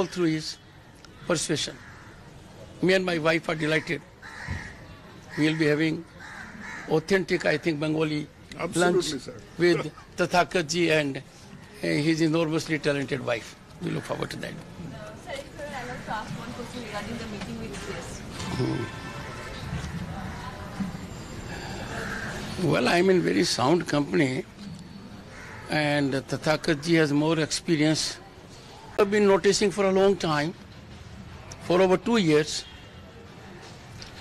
all through his persuasion. Me and my wife are delighted. We'll be having authentic, I think, Bengali Absolutely, lunch sir. with Tathagataji and uh, his enormously talented wife. We look forward to that. Sir, if you're allowed to ask one question regarding the meeting with CS. Well, I'm in very sound company, and Tathagataji has more experience. I've been noticing for a long time, for over two years,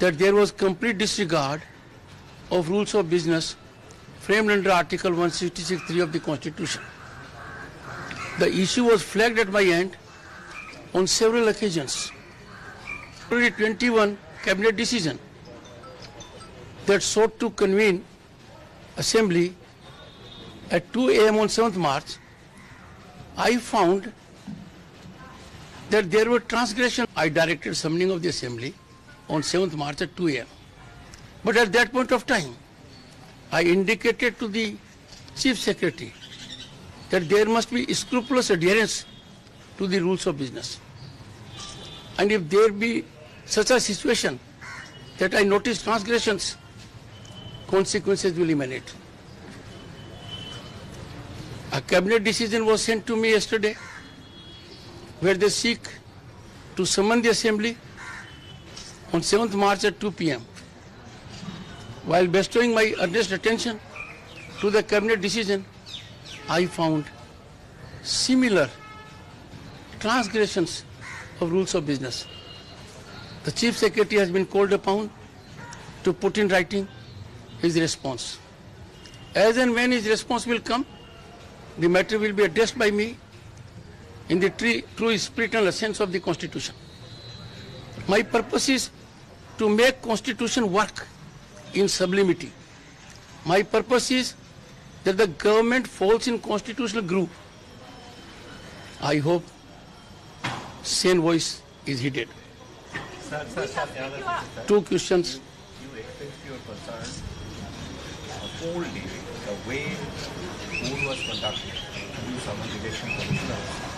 that there was complete disregard of rules of business framed under Article 166.3 of the Constitution. The issue was flagged at my end on several occasions. Already 21 cabinet decision that sought to convene assembly at 2 a.m. on 7th March, I found that there were transgressions. I directed summoning of the assembly on 7th March at 2 a.m. But at that point of time, I indicated to the chief secretary that there must be scrupulous adherence to the rules of business. And if there be such a situation that I notice transgressions, consequences will emanate. A cabinet decision was sent to me yesterday where they seek to summon the assembly on 7th March at 2 p.m. While bestowing my earnest attention to the cabinet decision, I found similar transgressions of rules of business. The chief secretary has been called upon to put in writing his response. As and when his response will come, the matter will be addressed by me in the true, true spirit and essence of the Constitution. My purpose is to make Constitution work in sublimity. My purpose is that the government falls in constitutional groove. I hope sane voice is heeded. Sir, sir, sir, sir. Two questions. You expressed your concern coldly the way food was conducted to some election commissioners.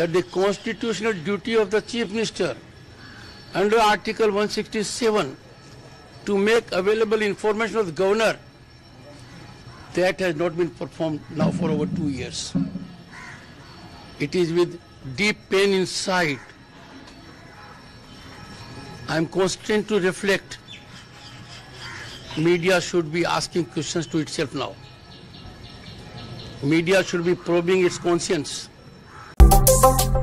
that the constitutional duty of the chief minister under Article 167 to make available information of the governor that has not been performed now for over two years. It is with deep pain inside. I am constrained to reflect media should be asking questions to itself now. Media should be probing its conscience. Peace.